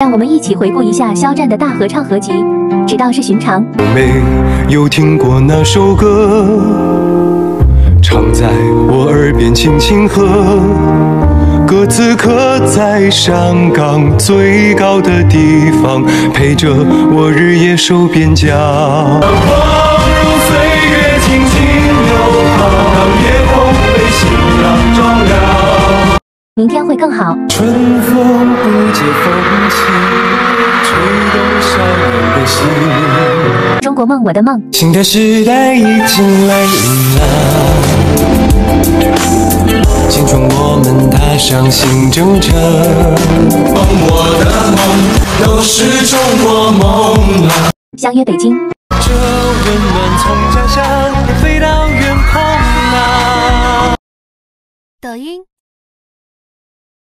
让我们一起回顾一下肖战的大合唱合集，《只道是寻常》。没有听过那首歌，唱在我耳边轻轻和，歌词刻在山岗最高的地方，陪着我日夜守边疆。放入岁月静静流淌，让夜空被夕阳照亮。明天会更好。春风不解风国梦，我的梦。新的时代已经来临了，请从我们踏上新征程。梦我的梦都是中国梦啊！相约北京。这温暖从家乡飞到远方啊！抖音。